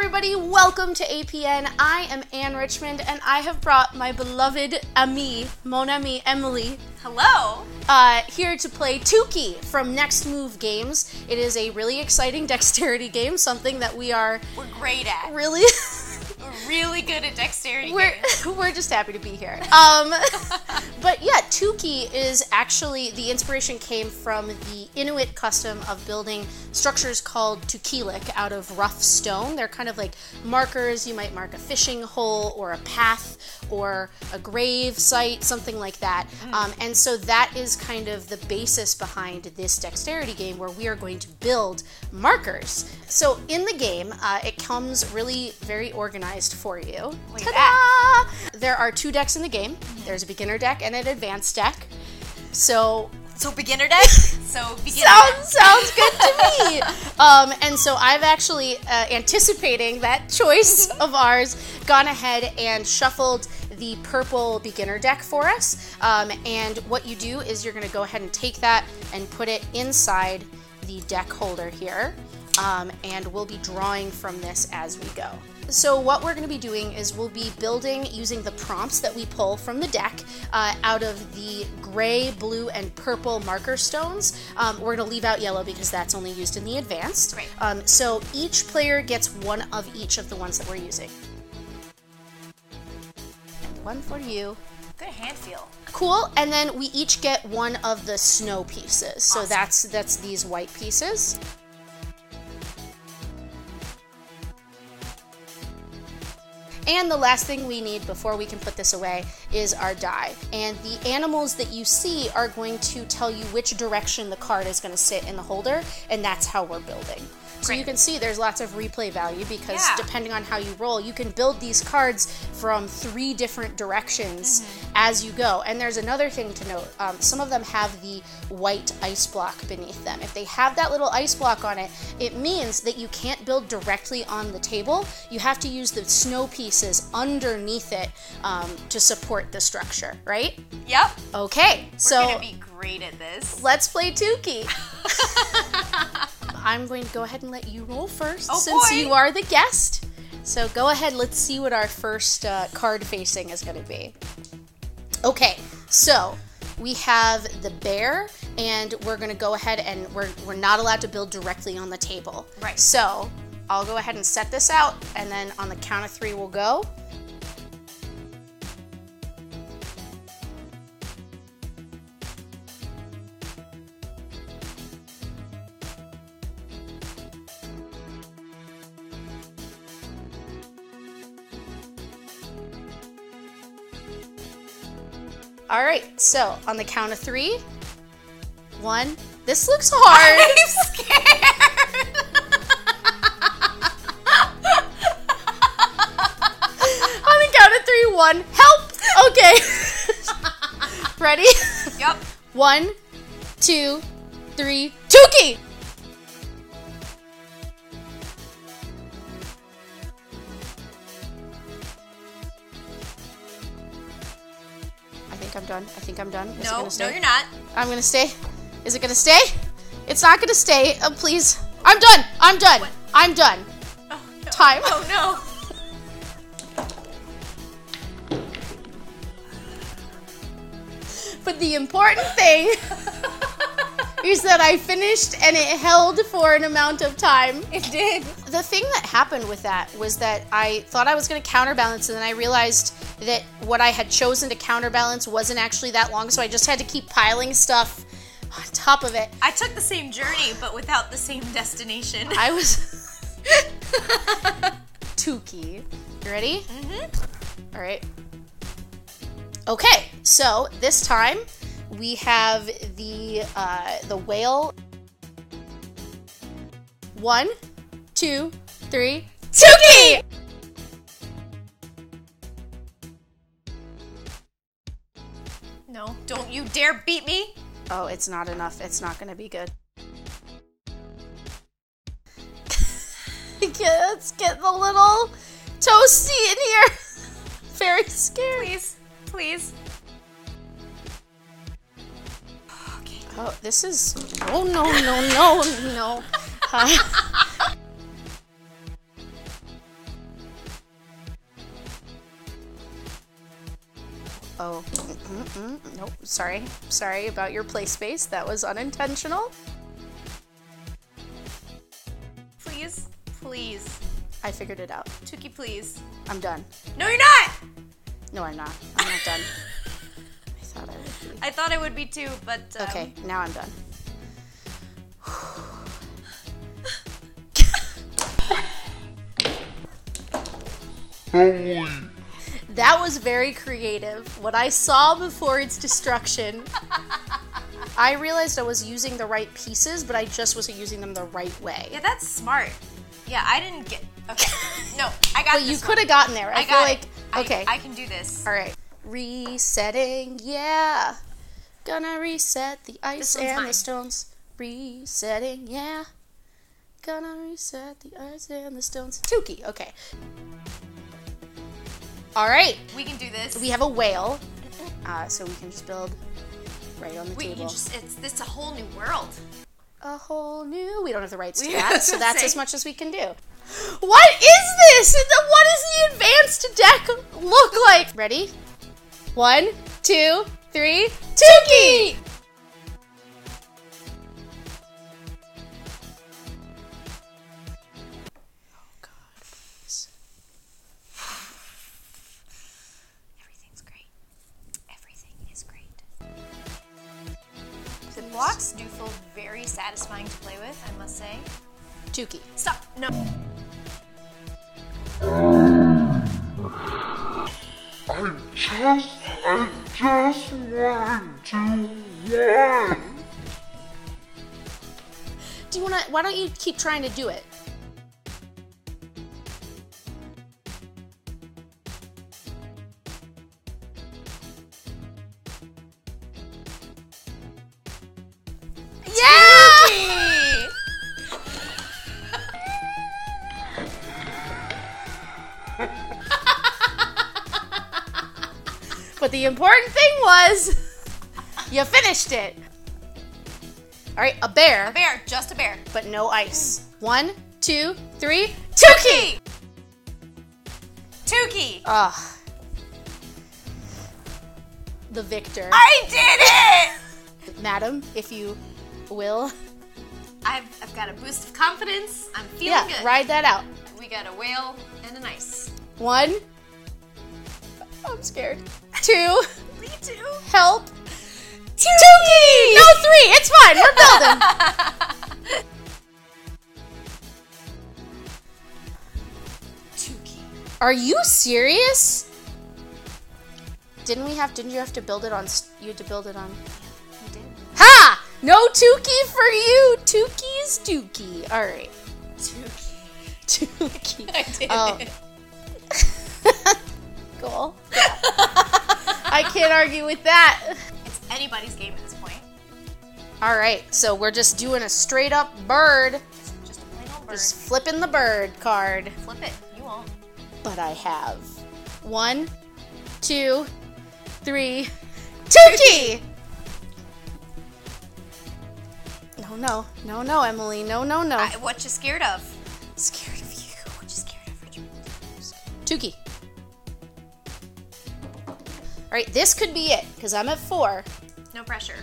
everybody, welcome to APN. I am Anne Richmond, and I have brought my beloved Ami, mon ami Emily, Hello. uh, here to play Tuki from Next Move Games. It is a really exciting dexterity game, something that we are We're great at. really. We're really good at dexterity. We're, games. we're just happy to be here. Um, but yeah, Tuki is actually the inspiration came from the Inuit custom of building structures called tukilik out of rough stone. They're kind of like markers. You might mark a fishing hole or a path or a grave site, something like that. Um, and so that is kind of the basis behind this dexterity game where we are going to build markers. So in the game, uh, it comes really very organized for you. Ta-da! There are two decks in the game. There's a beginner deck and an advanced deck. So So beginner deck. So beginner. sounds sounds good to me. Um, and so I've actually uh, anticipating that choice of ours, gone ahead and shuffled the purple beginner deck for us. Um, and what you do is you're going to go ahead and take that and put it inside the deck holder here. Um, and we'll be drawing from this as we go. So what we're going to be doing is we'll be building using the prompts that we pull from the deck uh, out of the gray, blue, and purple marker stones. Um, we're going to leave out yellow because that's only used in the advanced. Right. Um, so each player gets one of each of the ones that we're using. And one for you. Good hand feel. Cool. And then we each get one of the snow pieces. So Awesome. that's that's these white pieces. And the last thing we need before we can put this away is our die. And the animals that you see are going to tell you which direction the card is going to sit in the holder, and that's how we're building. So you can see there's lots of replay value because Yeah. depending on how you roll, you can build these cards from three different directions Mm-hmm. as you go. And there's another thing to note um, some of them have the white ice block beneath them. If they have that little ice block on it, it means that you can't build directly on the table. You have to use the snow pieces underneath it um, to support the structure, right? Yep. Okay, We're so gonna be great at this. let's play Tuki. I'm going to go ahead and let you roll first Oh, since boy. you are the guest. So go ahead, let's see what our first uh, card facing is going to be. Okay, so we have the bear, and we're going to go ahead and we're, we're not allowed to build directly on the table. Right. So I'll go ahead and set this out, and then on the count of three, we'll go. All right, so on the count of three, one. This looks hard. I'm scared. on the count of three, one. Help! Okay. Ready? yep. One, two, three. Tuki! I'm done. I think I'm done. Is No, no, you're not. I'm gonna stay. Is it gonna stay? It's not gonna stay. Uh, please. I'm done. I'm done. I'm done. Oh, no. Time. Oh no. But the important thing is that I finished and it held for an amount of time. It did. The thing that happened with that was that I thought I was going to counterbalance, and then I realized that what I had chosen to counterbalance wasn't actually that long, so I just had to keep piling stuff on top of it. I took the same journey, but without the same destination. I was Tuki. You ready? mm-hmm. All right. Okay, so this time we have the uh, the whale. One, two, three. Tuki! Dare beat me. Oh, it's not enough. It's not gonna be good. Yeah, Let's get the little toasty in here. Very scary. Please, please. Okay. Oh, this is. Oh, no, no, no, no. Uh, oh. Nope. Sorry. Sorry about your play space. That was unintentional. Please, please. I figured it out. Tuki, please. I'm done. No, you're not! No, I'm not. I'm not done. I thought I would be. I thought I would be too, but. Um, Okay, now I'm done. That was very creative. What I saw before its destruction, I realized I was using the right pieces, but I just wasn't using them the right way. Yeah, that's smart. Yeah, I didn't get. Okay. No, I got But this you could have gotten there. I, I feel like it. Okay. I, can do this. All right. Resetting, yeah. Gonna reset the ice and mine. the stones. Resetting, yeah. Gonna reset the ice and the stones. Tuki, okay. All right. We can do this. We have a whale, uh, so we can just build right on the We table. can just. It's this a whole new world. a whole new. We don't have the rights to that, so that's as much as we can do. What is this? What does the advanced deck look like? Ready? One, two, three. Tuki! Blocks do feel very satisfying to play with, I must say. Tuki. Stop. No. I just, I just want to win. Do you wanna? Why don't you keep trying to do it? But the important thing was you finished it. All right, a bear, a bear, just a bear. but no ice. Hmm. One, two, three. Tuki. Tuki! Ugh. The victor, I did it! madam, if you will. I've, I've got a boost of confidence. I'm feeling Yeah, good. ride that out. We got a whale and an ice. One. I'm scared. Two. Me too. Help. Tuki. No three. It's fine. We're building. Are you serious? Didn't we have? Didn't you have to build it on? You had to build it on. You did? Ha! No Tuki for you. Tuki's Tuki. All right. Tuki. Tuki. I did Oh. Um. it. cool. I can't argue with that. It's anybody's game at this point. All right. So we're just doing a straight up bird. Just a plain old bird. Just flipping the bird card. flip it. You won't. But I have one, two, three. Tuki. No, no, no, no, Emily. No, no, no. I, what you scared of? scared of you. What you scared of, Richard? Tuki. All right, this could be it because I'm at four. No pressure.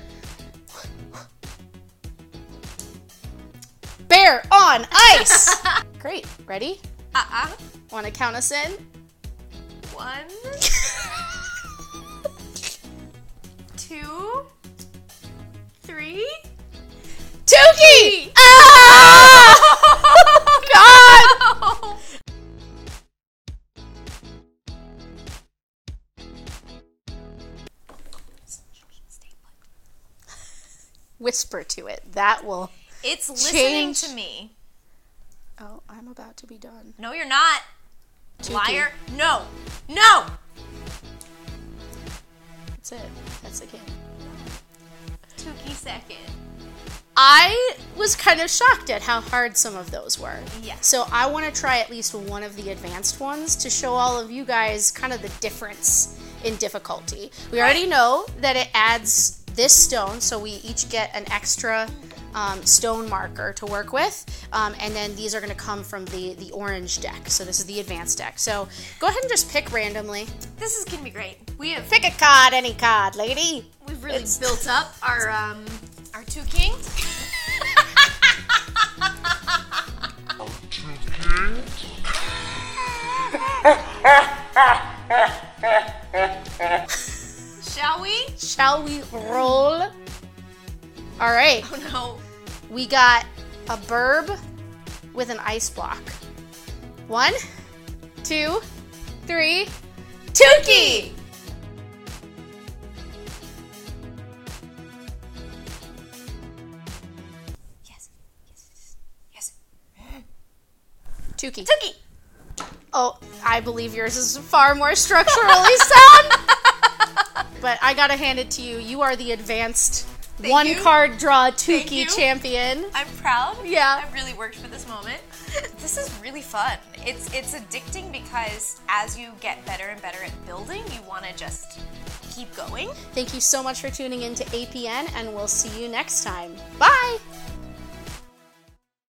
Bear on ice. Great. Ready? Uh-uh. Want to count us in? One. two. Three. Tuki! Whisper to it. That will. It's listening Change. to me. Oh, I'm about to be done. No, you're not. Liar. No. No. That's it. That's the game. Tuki second. I was kind of shocked at how hard some of those were. Yeah. So I want to try at least one of the advanced ones to show all of you guys kind of the difference in difficulty. We already know that it adds this stone, so we each get an extra um, stone marker to work with, um, and then these are going to come from the the orange deck. So this is the advanced deck. So go ahead and just pick randomly. This is gonna be great. We have Pick a card, any card, lady. we've really It's- built up our um our two kings. Our two kings. Shall we? Roll? All right. Oh no. We got a burb with an ice block. One, two, three, Tuki! Yes. Yes. Yes. Tuki. Tuki. Oh, I believe yours is far more structurally sound. But I gotta hand it to you. You are the advanced Thank one you. card draw Tuki champion. I'm proud. Yeah. I've really worked for this moment. This is really fun. It's it's addicting because as you get better and better at building, you want to just keep going. Thank you so much for tuning in to APN, and we'll see you next time. Bye!